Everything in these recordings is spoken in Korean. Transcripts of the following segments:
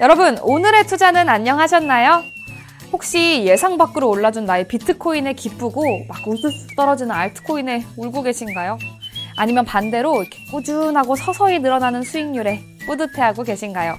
여러분, 오늘의 투자는 안녕하셨나요? 혹시 예상 밖으로 올라준 나의 비트코인에 기쁘고 막 우수수 떨어지는 알트코인에 울고 계신가요? 아니면 반대로 꾸준하고 서서히 늘어나는 수익률에 뿌듯해하고 계신가요?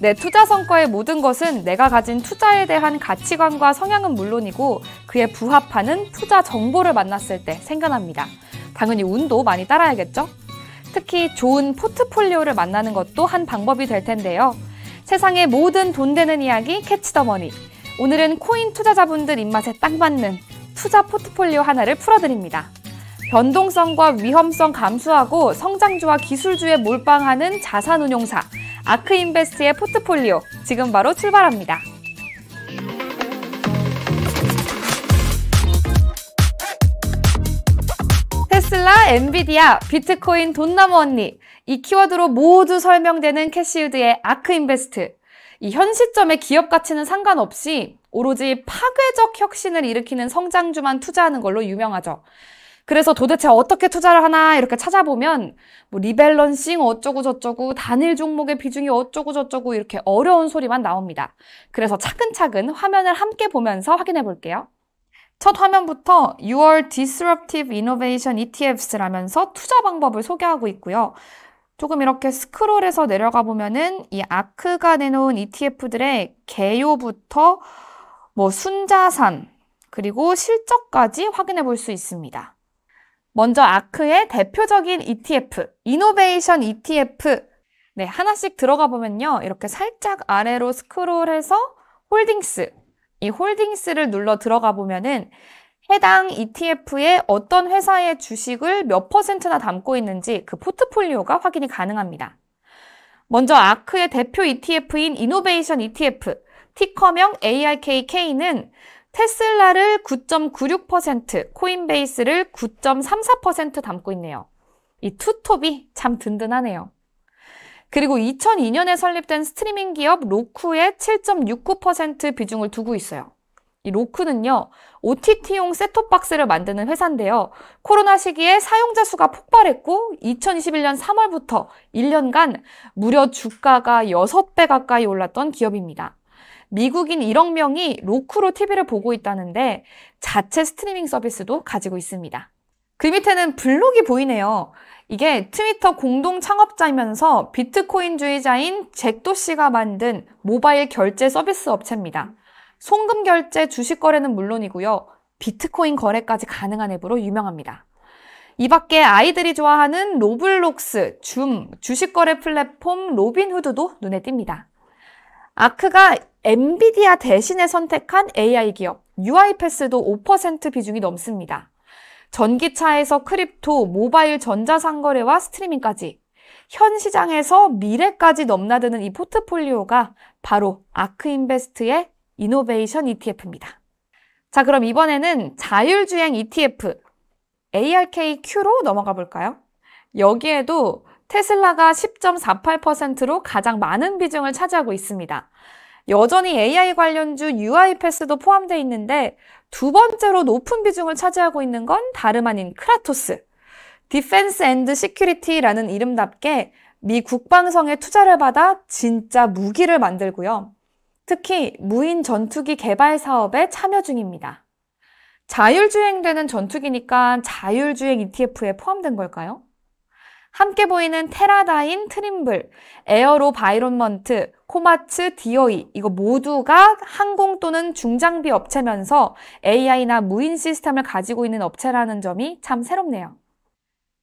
내 투자 성과의 모든 것은 내가 가진 투자에 대한 가치관과 성향은 물론이고 그에 부합하는 투자 정보를 만났을 때 생겨납니다. 당연히 운도 많이 따라야겠죠? 특히 좋은 포트폴리오를 만나는 것도 한 방법이 될 텐데요. 세상의 모든 돈 되는 이야기 Catch the Money. 오늘은 코인 투자자분들 입맛에 딱 맞는 투자 포트폴리오 하나를 풀어드립니다. 변동성과 위험성 감수하고 성장주와 기술주에 몰빵하는 자산운용사 아크인베스트의 포트폴리오 지금 바로 출발합니다. 테슬라, 엔비디아, 비트코인, 돈나무 언니 이 키워드로 모두 설명되는 캐시우드의 아크인베스트 이 현 시점의 기업 가치는 상관없이 오로지 파괴적 혁신을 일으키는 성장주만 투자하는 걸로 유명하죠. 그래서 도대체 어떻게 투자를 하나 이렇게 찾아보면 뭐 rebalancing 어쩌고 저쩌고 단일 종목의 비중이 어쩌고 저쩌고 이렇게 어려운 소리만 나옵니다. 그래서 차근차근 화면을 함께 보면서 확인해 볼게요. 첫 화면부터 6월 Disruptive Innovation ETFs라면서 투자 방법을 소개하고 있고요. 조금 이렇게 스크롤해서 내려가 보면은 이 아크가 내놓은 ETF들의 개요부터 뭐 순자산 그리고 실적까지 확인해 볼 수 있습니다. 먼저 아크의 대표적인 ETF, 이노베이션 ETF. 네, 하나씩 들어가 보면요. 이렇게 살짝 아래로 스크롤해서 홀딩스. 이 holdings를 눌러 들어가 보면은 해당 ETF의 어떤 회사의 주식을 몇 퍼센트나 담고 있는지 그 포트폴리오가 확인이 가능합니다. 먼저 아크의 대표 ETF인 Innovation ETF, ticker명 ARKK는 테슬라를 9.96%, 코인베이스를 9.34% 담고 있네요. 이 투톱이 참 든든하네요. 그리고 2002년에 설립된 스트리밍 기업 로쿠의 7.69% 비중을 두고 있어요. 이 로쿠는요, OTT용 셋톱박스를 만드는 회사인데요. 코로나 시기에 사용자 수가 폭발했고, 2021년 3월부터 1년간 무려 주가가 6배 가까이 올랐던 기업입니다. 미국인 1억 명이 로크로 TV를 보고 있다는데 자체 스트리밍 서비스도 가지고 있습니다. 그 밑에는 블록이 보이네요. 이게 트위터 공동 창업자이면서 비트코인주의자인 잭 도시가 만든 모바일 결제 서비스 업체입니다. 송금 결제 주식 거래는 물론이고요. 비트코인 거래까지 가능한 앱으로 유명합니다. 이 밖에 아이들이 좋아하는 로블록스, 줌, 주식 거래 플랫폼 로빈후드도 눈에 띕니다. 아크가 엔비디아 대신에 선택한 AI 기업 UiPath도 5% 비중이 넘습니다. 전기차에서 crypto, 모바일 전자상거래와 스트리밍까지 현 시장에서 미래까지 넘나드는 이 포트폴리오가 바로 아크인베스트의 Innovation ETF입니다. 자, 그럼 이번에는 자율주행 ETF ARKQ로 넘어가 볼까요? 여기에도 테슬라가 10.48%로 가장 많은 비중을 차지하고 있습니다. 여전히 AI 관련주 UiPath도 포함되어 있는데 두 번째로 높은 비중을 차지하고 있는 건 다름 아닌 크라토스. Defense and Security라는 이름답게 미 국방성에 투자를 받아 진짜 무기를 만들고요. 특히 무인 전투기 개발 사업에 참여 중입니다. 자율주행되는 전투기니까 자율주행 ETF에 포함된 걸까요? 함께 보이는 테라다인, 트림블, 에어로 바이론먼트, 코마츠, 디어 이 이거 모두가 항공 또는 중장비 업체면서 AI나 무인 시스템을 가지고 있는 업체라는 점이 참 새롭네요.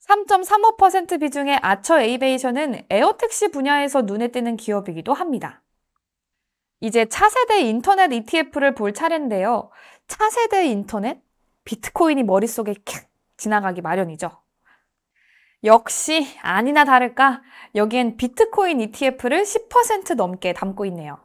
3.35% 비중의 아처 에비에이션은 air taxi 분야에서 눈에 띄는 기업이기도 합니다. 이제 차세대 인터넷 ETF를 볼 차례인데요. 차세대 인터넷? 비트코인이 머릿속에 캬 지나가기 마련이죠. 역시 아니나 다를까 여기엔 비트코인 ETF를 10% 넘게 담고 있네요.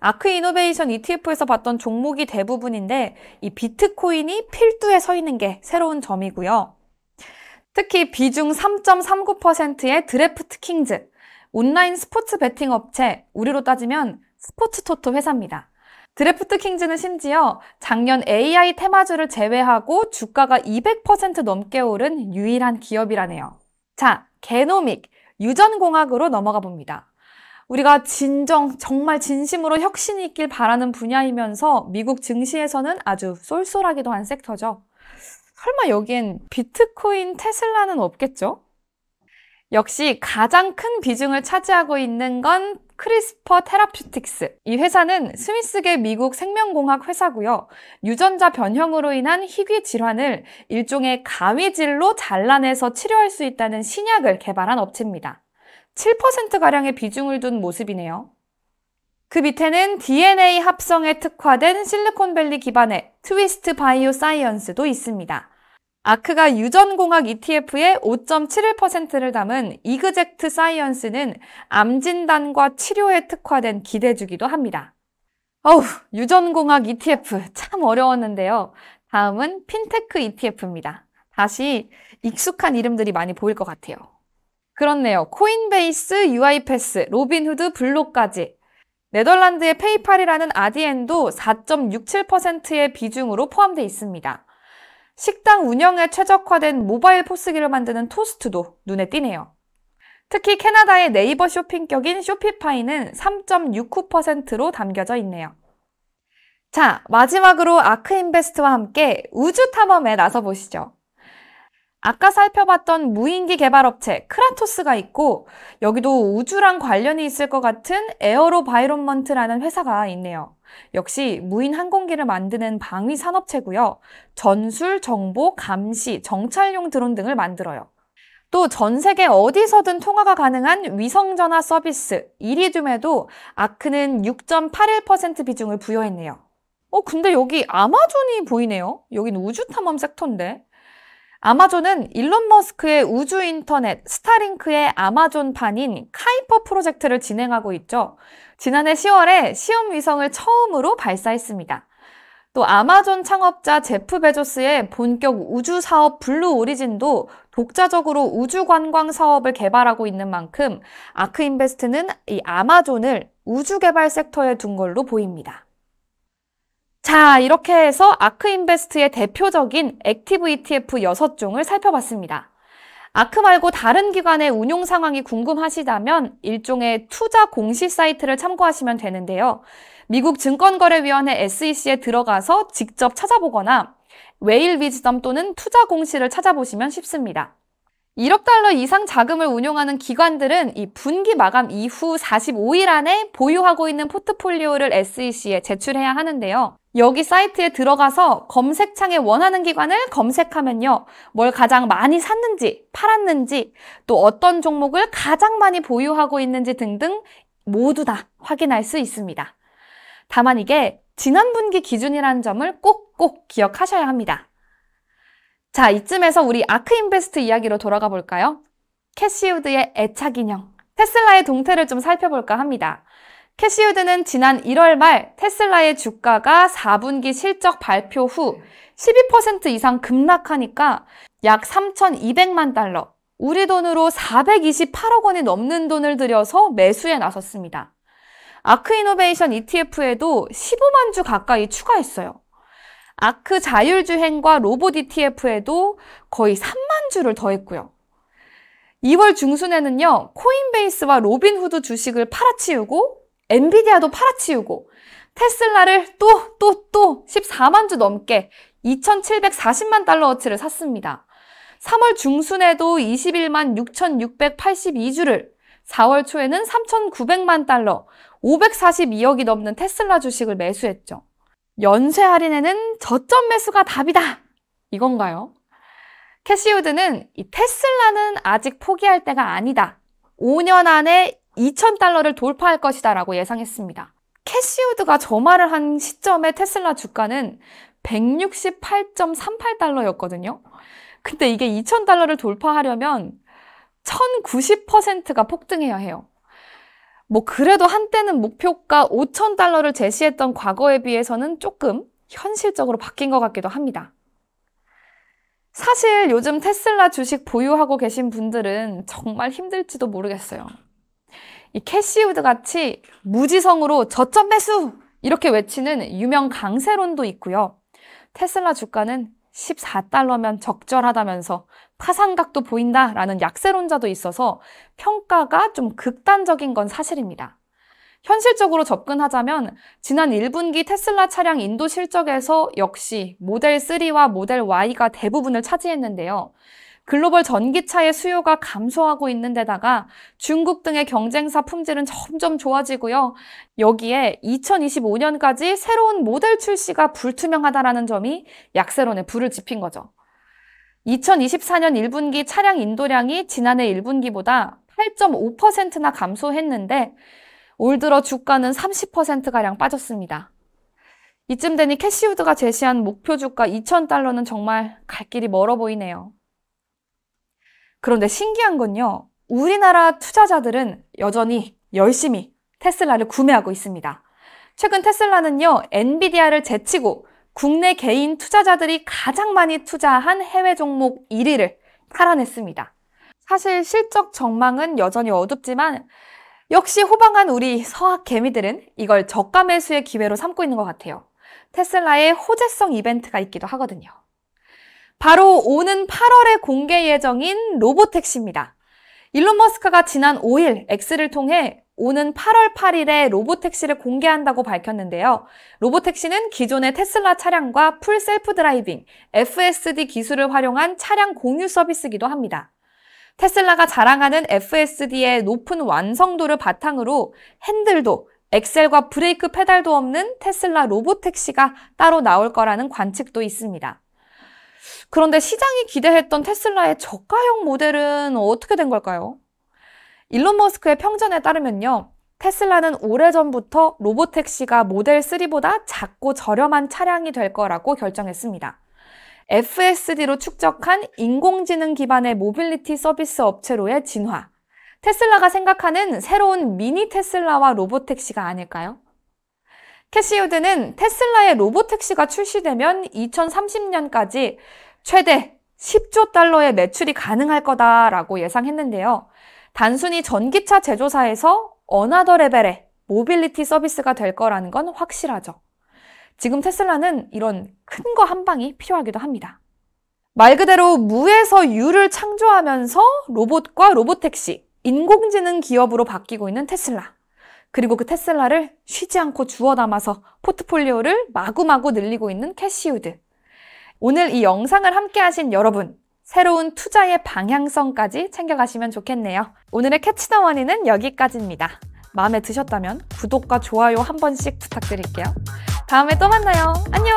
아크 Innovation ETF에서 봤던 종목이 대부분인데 이 비트코인이 필두에 서 있는 게 새로운 점이고요. 특히 비중 3.39%의 드래프트 킹즈, 온라인 스포츠 베팅 업체, 우리로 따지면 스포츠 토토 회사입니다. 드래프트 킹즈는 심지어 작년 AI 테마주를 제외하고 주가가 200% 넘게 오른 유일한 기업이라네요. 자, genomic, 유전공학으로 넘어가 봅니다. 우리가 진정, 정말 진심으로 혁신이 있길 바라는 분야이면서 미국 증시에서는 아주 쏠쏠하기도 한 섹터죠. 설마 여기엔 비트코인 테슬라는 없겠죠? 역시 가장 큰 비중을 차지하고 있는 건 크리스퍼 테라퓨틱스. 이 회사는 스위스계 미국 생명공학 회사고요. 유전자 변형으로 인한 희귀 질환을 일종의 가위질로 잘라내서 치료할 수 있다는 신약을 개발한 업체입니다. 7%가량의 비중을 둔 모습이네요. 그 밑에는 DNA 합성에 특화된 실리콘밸리 기반의 트위스트 바이오 사이언스도 있습니다. 아크가 유전공학 ETF의 5.71%를 담은 이그젝트 사이언스는 암 진단과 치료에 특화된 기대주기도 합니다. 어우, 유전공학 ETF 참 어려웠는데요. 다음은 핀테크 ETF입니다. 다시 익숙한 이름들이 많이 보일 것 같아요. 그렇네요. 코인베이스, 유아이패스, 로빈후드, 블록까지. 네덜란드의 페이팔이라는 아디엔도 4.67%의 비중으로 포함되어 있습니다. 식당 운영에 최적화된 모바일 포스기를 만드는 토스트도 눈에 띄네요. 특히 캐나다의 네이버 쇼핑격인 쇼피파이는 3.69%로 담겨져 있네요. 자, 마지막으로 아크인베스트와 함께 우주 탐험에 나서 보시죠. 아까 살펴봤던 무인기 개발업체 크라토스가 있고 여기도 우주랑 관련이 있을 것 같은 에어로바이론먼트라는 회사가 있네요. 역시 무인 항공기를 만드는 방위 산업체고요. 전술, 정보, 감시, 정찰용 드론 등을 만들어요. 또 전 세계 어디서든 통화가 가능한 위성전화 서비스 이리듐에도 아크는 6.81% 비중을 부여했네요. 어, 근데 여기 아마존이 보이네요. 여긴 우주 탐험 섹터인데. 아마존은 일론 머스크의 우주 인터넷 스타링크의 아마존판인 카이퍼 프로젝트를 진행하고 있죠. 지난해 10월에 시험 위성을 처음으로 발사했습니다. 또 아마존 창업자 제프 베조스의 본격 우주 사업 블루 오리진도 독자적으로 우주 관광 사업을 개발하고 있는 만큼 아크 인베스트는 이 아마존을 우주 개발 섹터에 둔 걸로 보입니다. 자, 이렇게 해서 아크인베스트의 대표적인 active ETF 6종을 살펴봤습니다. 아크 말고 다른 기관의 운용 상황이 궁금하시다면 일종의 투자 공시 사이트를 참고하시면 되는데요. 미국 증권거래위원회 SEC에 들어가서 직접 찾아보거나 웨일 위즈덤 또는 투자 공시를 찾아보시면 쉽습니다. 1억 달러 이상 자금을 운용하는 기관들은 이 분기 마감 이후 45일 안에 보유하고 있는 포트폴리오를 SEC에 제출해야 하는데요. 여기 사이트에 들어가서 검색창에 원하는 기관을 검색하면요. 뭘 가장 많이 샀는지, 팔았는지, 또 어떤 종목을 가장 많이 보유하고 있는지 등등 모두 다 확인할 수 있습니다. 다만 이게 지난 분기 기준이라는 점을 꼭꼭 기억하셔야 합니다. 자, 이쯤에서 우리 아크인베스트 이야기로 돌아가 볼까요? 캐시우드의 애착 인형, 테슬라의 동태를 좀 살펴볼까 합니다. 캐시우드는 지난 1월 말 테슬라의 주가가 4분기 실적 발표 후 12% 이상 급락하니까 약 3,200만 달러, 우리 돈으로 428억 원이 넘는 돈을 들여서 매수에 나섰습니다. 아크이노베이션 ETF에도 15만 주 가까이 추가했어요. 아크 자율주행과 로봇 ETF에도 거의 3만 주를 더했고요. 2월 중순에는요, 코인베이스와 로빈후드 주식을 팔아치우고 엔비디아도 팔아치우고 테슬라를 또, 또, 또 14만 주 넘게 2,740만 달러어치를 샀습니다. 3월 중순에도 21만 6,682주를, 4월 초에는 3,900만 달러, 542억이 넘는 테슬라 주식을 매수했죠. 연쇄 할인에는 저점 매수가 답이다! 이건가요? 캐시우드는 이 테슬라는 아직 포기할 때가 아니다. 5년 안에 2,000달러를 돌파할 것이다 라고 예상했습니다. 캐시우드가 저 말을 한 시점에 테슬라 주가는 168.38달러였거든요. 근데 이게 2,000달러를 돌파하려면 1,090%가 폭등해야 해요. 뭐 그래도 한때는 목표가 5,000달러를 제시했던 과거에 비해서는 조금 현실적으로 바뀐 것 같기도 합니다. 사실 요즘 테슬라 주식 보유하고 계신 분들은 정말 힘들지도 모르겠어요. 이 캐시우드 같이 무지성으로 저점 매수! 이렇게 외치는 유명 강세론자도 있고요. 테슬라 주가는 14달러면 적절하다면서 파산각도 보인다라는 약세론자도 있어서 평가가 좀 극단적인 건 사실입니다. 현실적으로 접근하자면 지난 1분기 테슬라 차량 인도 실적에서 역시 모델 3와 모델 Y가 대부분을 차지했는데요. 글로벌 전기차의 수요가 감소하고 있는 데다가 중국 등의 경쟁사 품질은 점점 좋아지고요. 여기에 2025년까지 새로운 모델 출시가 불투명하다라는 점이 약세론에 불을 지핀 거죠. 2024년 1분기 차량 인도량이 지난해 1분기보다 8.5%나 감소했는데 올 들어 주가는 30%가량 빠졌습니다. 이쯤 되니 캐시우드가 제시한 목표 주가 2,000달러는 정말 갈 길이 멀어 보이네요. 그런데 신기한 건요. 우리나라 투자자들은 여전히 열심히 테슬라를 구매하고 있습니다. 최근 테슬라는요, 엔비디아를 제치고 국내 개인 투자자들이 가장 많이 투자한 해외 종목 1위를 탈환했습니다. 사실 실적 전망은 여전히 어둡지만 역시 호방한 우리 서학 개미들은 이걸 저가 매수의 기회로 삼고 있는 것 같아요. 테슬라의 호재성 이벤트가 있기도 하거든요. 바로 오는 8월에 공개 예정인 로보택시입니다. 일론 머스크가 지난 5일 X를 통해 오는 8월 8일에 로보택시를 공개한다고 밝혔는데요. 로보택시는 기존의 테슬라 차량과 Full Self Driving, FSD 기술을 활용한 차량 공유 서비스이기도 합니다. 테슬라가 자랑하는 FSD의 높은 완성도를 바탕으로 핸들도 엑셀과 브레이크 페달도 없는 테슬라 로보택시가 따로 나올 거라는 관측도 있습니다. 그런데 시장이 기대했던 테슬라의 저가형 모델은 어떻게 된 걸까요? 일론 머스크의 평전에 따르면요. 테슬라는 오래전부터 로보택시가 모델 3보다 작고 저렴한 차량이 될 거라고 결정했습니다. FSD로 축적한 인공지능 기반의 모빌리티 서비스 업체로의 진화. 테슬라가 생각하는 새로운 미니 테슬라와 로보택시가 아닐까요? 캐시우드는 테슬라의 로보택시가 출시되면 2030년까지 최대 10조 달러의 매출이 가능할 거다라고 예상했는데요. 단순히 전기차 제조사에서 another level의 모빌리티 서비스가 될 거라는 건 확실하죠. 지금 테슬라는 이런 큰 거 한 방이 필요하기도 합니다. 말 그대로 무에서 유를 창조하면서 로봇과 로보택시, 인공지능 기업으로 바뀌고 있는 테슬라. 그리고 그 테슬라를 쉬지 않고 주워 담아서 포트폴리오를 마구마구 늘리고 있는 캐시우드. 오늘 이 영상을 함께 하신 여러분, 새로운 투자의 방향성까지 챙겨가시면 좋겠네요. 오늘의 캐치더 원인은 여기까지입니다. 마음에 드셨다면 구독과 좋아요 한 번씩 부탁드릴게요. 다음에 또 만나요. 안녕!